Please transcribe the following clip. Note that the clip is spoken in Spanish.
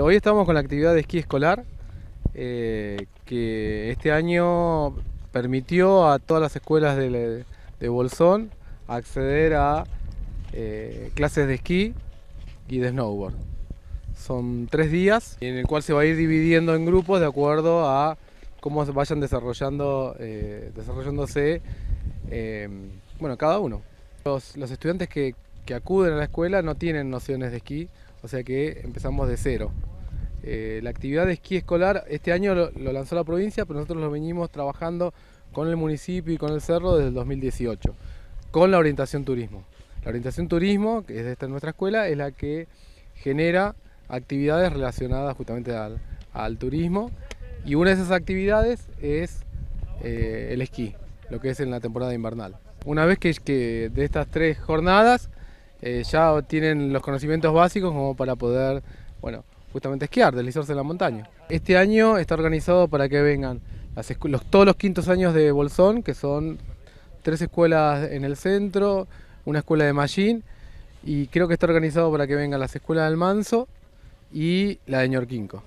Hoy estamos con la actividad de esquí escolar eh, que este año permitió a todas las escuelas de, Bolsón acceder a eh, clases de esquí y de snowboard. Son tres días en el cual se va a ir dividiendo en grupos de acuerdo a cómo vayan desarrollando, eh, desarrollándose bueno, cada uno. Los, estudiantes que acuden a la escuela no tienen nociones de esquí, o sea que empezamos de cero. Eh, la actividad de esquí escolar este año lo, lanzó la provincia, pero nosotros lo venimos trabajando con el municipio y con el cerro desde el 2018, con la orientación turismo. La orientación turismo, que es esta nuestra escuela, es la que genera actividades relacionadas justamente al, turismo y una de esas actividades es eh, el esquí, lo que es en la temporada invernal. Una vez que, de estas tres jornadas eh, ya tienen los conocimientos básicos como para poder, bueno, justamente esquiar, deslizarse en la montaña. Este año está organizado para que vengan todos los quintos años de Bolsón, que son tres escuelas en el centro, una escuela de Mallín, y creo que está organizado para que vengan las escuelas del Manso y la de Ñorquinco.